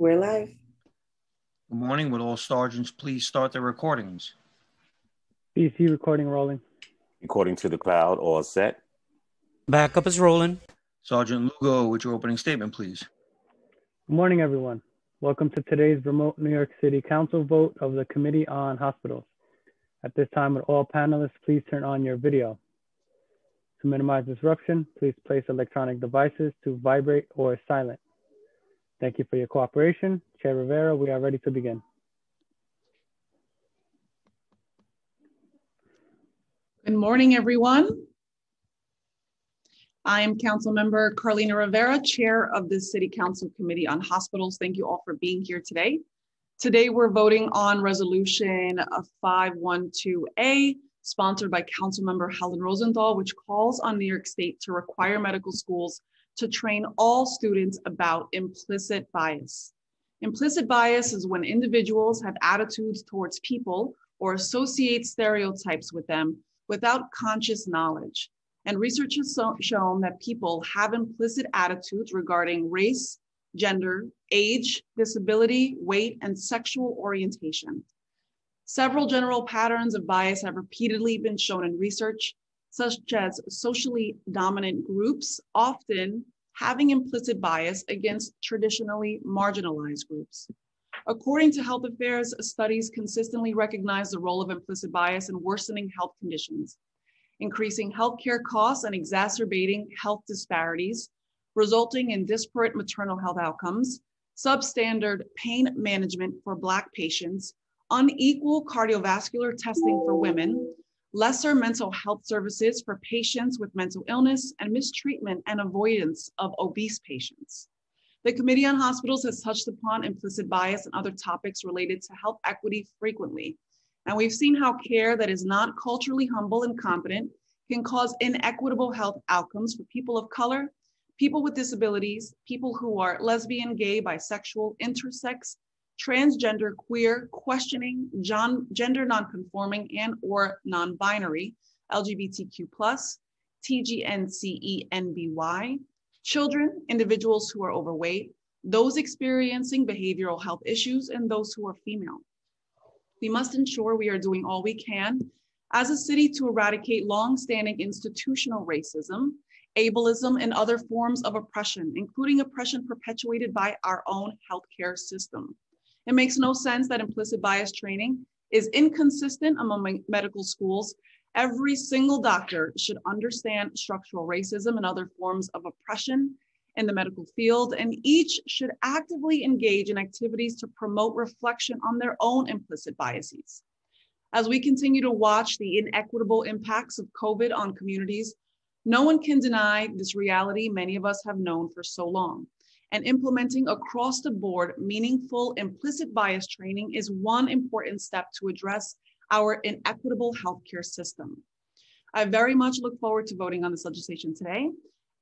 We're live. Good morning. Would all sergeants please start their recordings? BC recording rolling. According to the cloud, all set. Backup is rolling. Sergeant Lugo, with your opening statement, please. Good morning, everyone. Welcome to today's remote New York City Council vote of the Committee on Hospitals. At this time, would all panelists please turn on your video. To minimize disruption, please place electronic devices to vibrate or silent. Thank you for your cooperation. Chair Rivera, we are ready to begin. Good morning, everyone. I am Council Member Carlina Rivera, Chair of the City Council Committee on Hospitals. Thank you all for being here today. Today, we're voting on Resolution 512A, sponsored by Councilmember Helen Rosenthal, which calls on New York State to require medical schools to train all students about implicit bias. Implicit bias is when individuals have attitudes towards people or associate stereotypes with them without conscious knowledge. And research has so shown that people have implicit attitudes regarding race, gender, age, disability, weight, and sexual orientation. Several general patterns of bias have repeatedly been shown in research, such as socially dominant groups often having implicit bias against traditionally marginalized groups. According to Health Affairs, studies consistently recognize the role of implicit bias in worsening health conditions, increasing healthcare costs and exacerbating health disparities, resulting in disparate maternal health outcomes, substandard pain management for Black patients, unequal cardiovascular testing for women, lesser mental health services for patients with mental illness, and mistreatment and avoidance of obese patients. The Committee on Hospitals has touched upon implicit bias and other topics related to health equity frequently. And we've seen how care that is not culturally humble and competent can cause inequitable health outcomes for people of color, people with disabilities, people who are lesbian, gay, bisexual, intersex, transgender, queer, questioning, gender nonconforming, and or non-binary, LGBTQ+, TGNCENBY, children, individuals who are overweight, those experiencing behavioral health issues, and those who are female. We must ensure we are doing all we can as a city to eradicate long-standing institutional racism, ableism, and other forms of oppression, including oppression perpetuated by our own healthcare system. It makes no sense that implicit bias training is inconsistent among medical schools. Every single doctor should understand structural racism and other forms of oppression in the medical field, and each should actively engage in activities to promote reflection on their own implicit biases. As we continue to watch the inequitable impacts of COVID on communities, no one can deny this reality many of us have known for so long and implementing across the board meaningful implicit bias training is one important step to address our inequitable healthcare system. I very much look forward to voting on this legislation today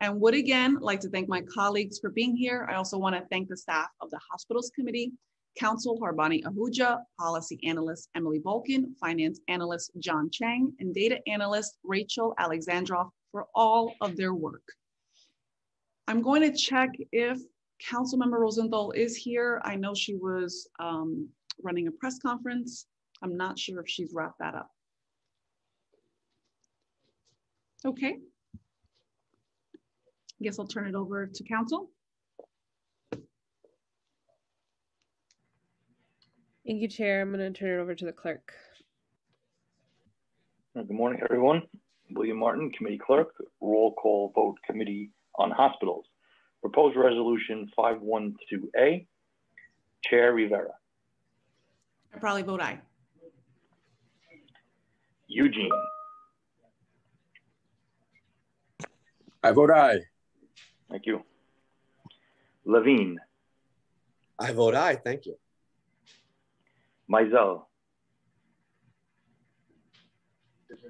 and would again like to thank my colleagues for being here. I also want to thank the staff of the Hospitals Committee, Council Harbani Ahuja, Policy Analyst Emily Balkan, Finance Analyst John Chang, and Data Analyst Rachel Alexandrov for all of their work. I'm going to check if Councilmember Rosenthal is here. I know she was um, running a press conference. I'm not sure if she's wrapped that up. Okay. I guess I'll turn it over to counsel. Thank you, Chair. I'm going to turn it over to the clerk. Good morning, everyone. William Martin, Committee Clerk, Roll Call Vote Committee on Hospitals. Proposed Resolution 512A. Chair Rivera. I probably vote aye. Eugene. I vote aye. Thank you. Levine. I vote aye. Thank you. Mizell.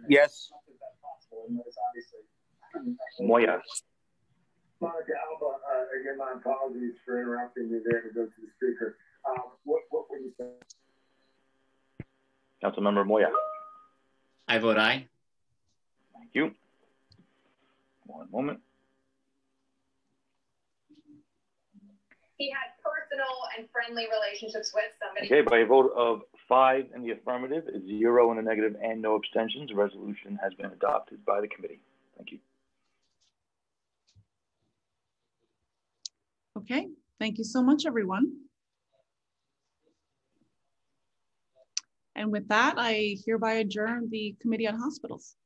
Yes. Moya. Monica Alba, uh, again, my apologies for interrupting you there to go to the speaker. Um, what, what were you saying? Councilmember Moya. I vote aye. Thank you. One moment. He had personal personal and friendly relationships with somebody. Okay, by a vote of five in the affirmative, zero in the negative, and no abstentions, the resolution has been adopted by the committee. Thank you. Okay, thank you so much, everyone. And with that, I hereby adjourn the Committee on Hospitals.